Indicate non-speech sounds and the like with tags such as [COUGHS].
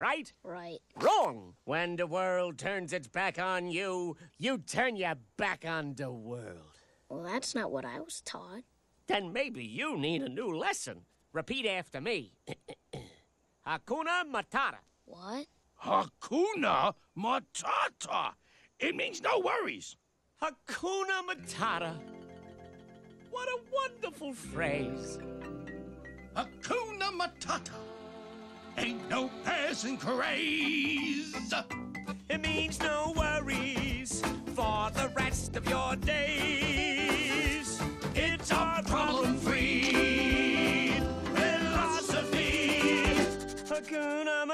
right? Right. Wrong! When the world turns its back on you, you turn your back on the world. Well, that's not what I was taught. Then maybe you need a new lesson. Repeat after me. [COUGHS] Hakuna Matata. What? Hakuna Matata. It means no worries. Hakuna Matata. What a wonderful phrase. Hakuna Matata. Ain't no craze. It means no worries for the rest of your days. It's our problem free philosophy. Hakuna